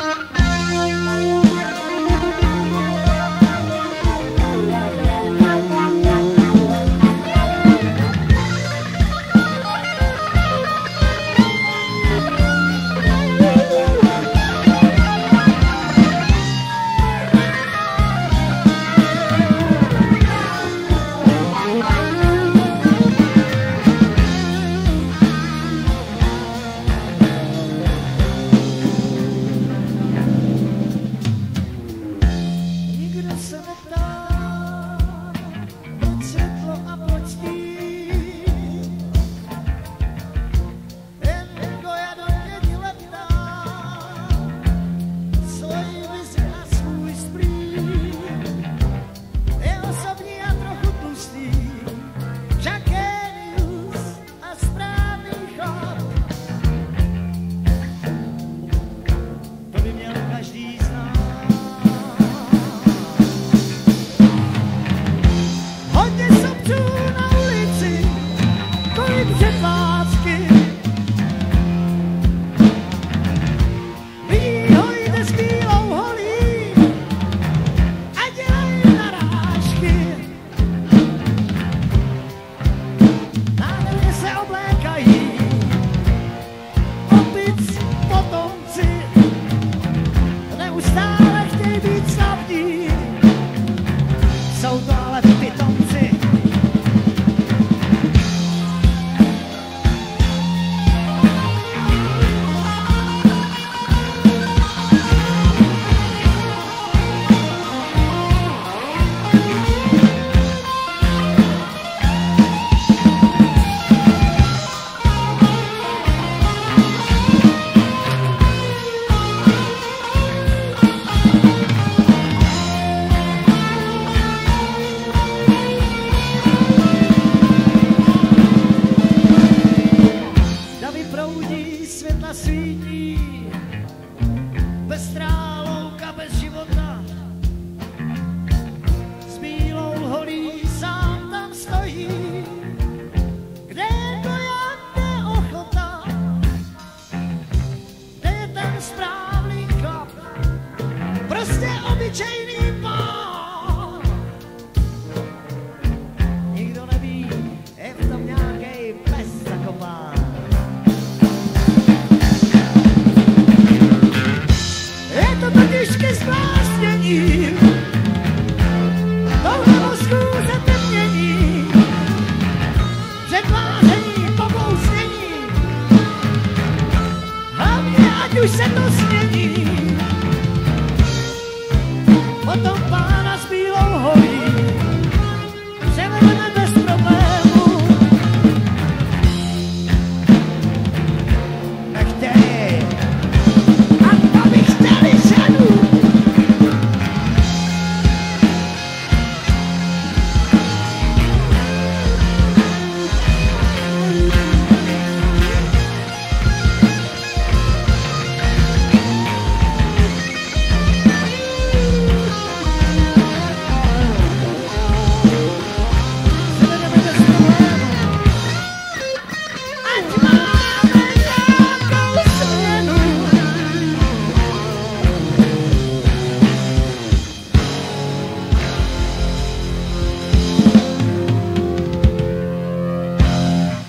Nikdo proudí, světla svítí, pestrá louka bez života. S bílou holí sám tam stojí, kde je to jak neochota, kde je ten správný chlap, prostě obyčejný pán. Nikdo neví, je v tom pes zakopán. Už se to smění, potom pak